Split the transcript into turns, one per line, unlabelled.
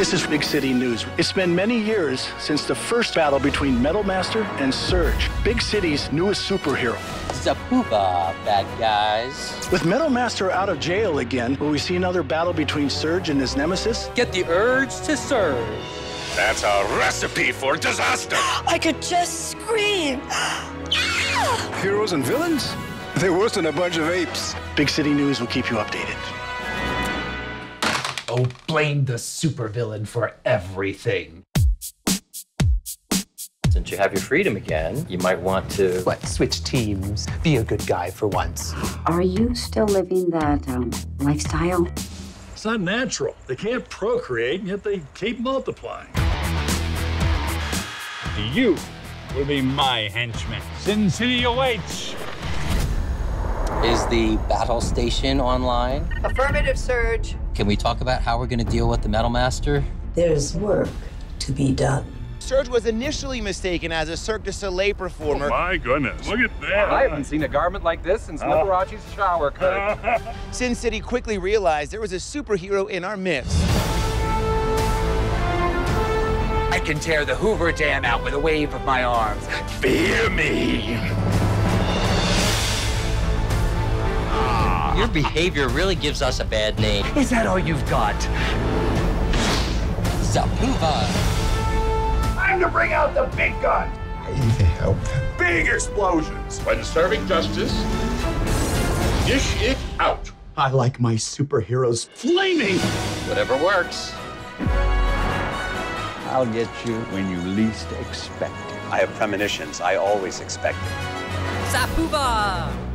This is Big City News. It's been many years since the first battle between Metal Master and Surge, Big City's newest superhero.
Zapuba, bad guys.
With Metal Master out of jail again, will we see another battle between Surge and his nemesis?
Get the urge to serve.
That's a recipe for disaster.
I could just scream.
Heroes and villains? They're worse than a bunch of apes.
Big City News will keep you updated.
Oh, blame the supervillain for everything.
Since you have your freedom again, you might want to.
What? Switch teams. Be a good guy for once.
Are you still living that um, lifestyle?
It's not natural. They can't procreate, and yet they keep multiplying.
You will be my henchman. Sin City awaits.
Is the battle station online?
Affirmative, Surge.
Can we talk about how we're going to deal with the Metal Master?
There's work to be done.
Surge was initially mistaken as a Cirque du Soleil performer.
Oh my goodness, look at that.
I haven't seen a garment like this since ah. Liberace's shower curtain.
Sin City quickly realized there was a superhero in our midst.
I can tear the Hoover Dam out with a wave of my arms.
Fear me.
Your behavior really gives us a bad name.
Is that all you've got?
Zapuba.
Time to bring out the big gun.
I need help.
Big explosions. When serving justice, dish it out.
I like my superheroes flaming.
Whatever works.
I'll get you when you least expect it.
I have premonitions. I always expect it.
Zapuba.